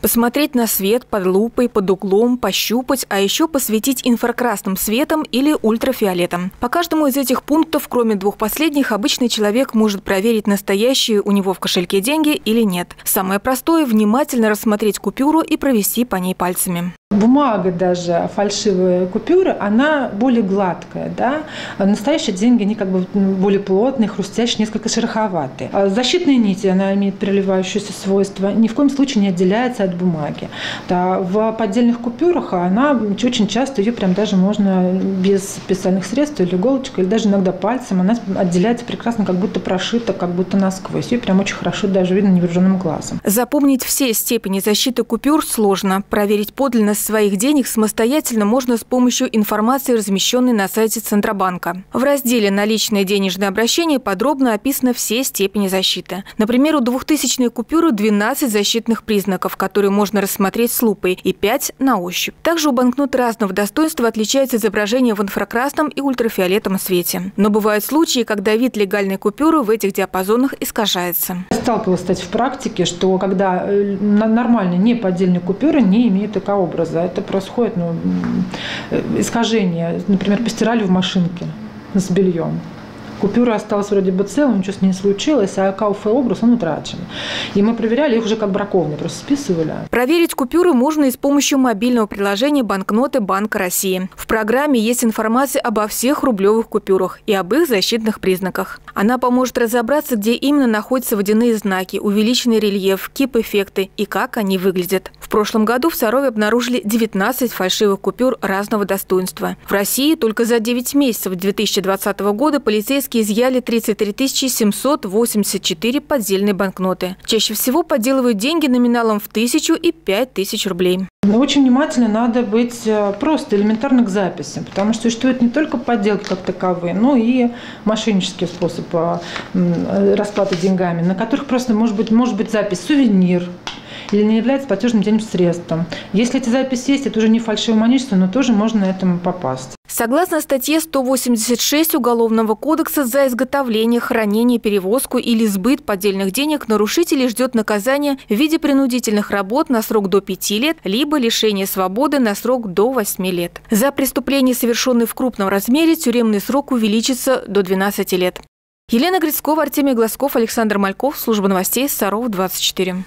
Посмотреть на свет под лупой, под углом, пощупать, а еще посветить инфракрасным светом или ультрафиолетом. По каждому из этих пунктов, кроме двух последних, обычный человек может проверить, настоящие у него в кошельке деньги или нет. Самое простое – внимательно рассмотреть купюру и провести по ней пальцами бумага даже, фальшивая купюра, она более гладкая, да, а настоящие деньги, они как бы более плотные, хрустящие, несколько шероховатые. А защитные нити, она имеет переливающееся свойство, ни в коем случае не отделяется от бумаги. Да, в поддельных купюрах она очень часто ее прям даже можно без специальных средств или иголочкой, или даже иногда пальцем, она отделяется прекрасно, как будто прошита, как будто насквозь. Ее прям очень хорошо даже видно невооруженным глазом. Запомнить все степени защиты купюр сложно. Проверить подлинность своих денег самостоятельно можно с помощью информации, размещенной на сайте Центробанка. В разделе «Наличные денежные обращения» подробно описаны все степени защиты. Например, у 2000 купюры 12 защитных признаков, которые можно рассмотреть с лупой, и 5 на ощупь. Также у банкнот разного достоинства отличается изображение в инфракрасном и ультрафиолетовом свете. Но бывают случаи, когда вид легальной купюры в этих диапазонах искажается. Сталкивалась, кстати, в практике, что когда э, нормальные, не поддельные купюры не имеют такого образа за это происходит ну, искажение. Например, постирали в машинке с бельем. Купюра осталась вроде бы целым, ничего с ней не случилось, а КФ-образ, он утрачен. И мы проверяли, их уже как бракованные просто списывали. Проверить купюры можно и с помощью мобильного приложения «Банкноты Банка России». В программе есть информация обо всех рублевых купюрах и об их защитных признаках. Она поможет разобраться, где именно находятся водяные знаки, увеличенный рельеф, кип-эффекты и как они выглядят. В прошлом году в Сарове обнаружили 19 фальшивых купюр разного достоинства. В России только за 9 месяцев 2020 года полицейские полицейские изъяли 33 784 поддельные банкноты. Чаще всего подделывают деньги номиналом в тысячу и пять тысяч рублей. Очень внимательно надо быть э, просто элементарно к записи, потому что существуют не только подделки как таковые, но и мошеннический способ э, расплаты деньгами, на которых просто может быть, может быть запись «сувенир», или не является платежным денежным средством. Если эти записи есть, это уже не фальшивое маничество, но тоже можно на этом попасть. Согласно статье 186 Уголовного кодекса, за изготовление, хранение, перевозку или сбыт поддельных денег нарушителей ждет наказание в виде принудительных работ на срок до 5 лет, либо лишение свободы на срок до 8 лет. За преступление, совершенное в крупном размере, тюремный срок увеличится до 12 лет. Елена Грицкова, Артемий Глазков, Александр Мальков, Служба новостей, Саров, 24.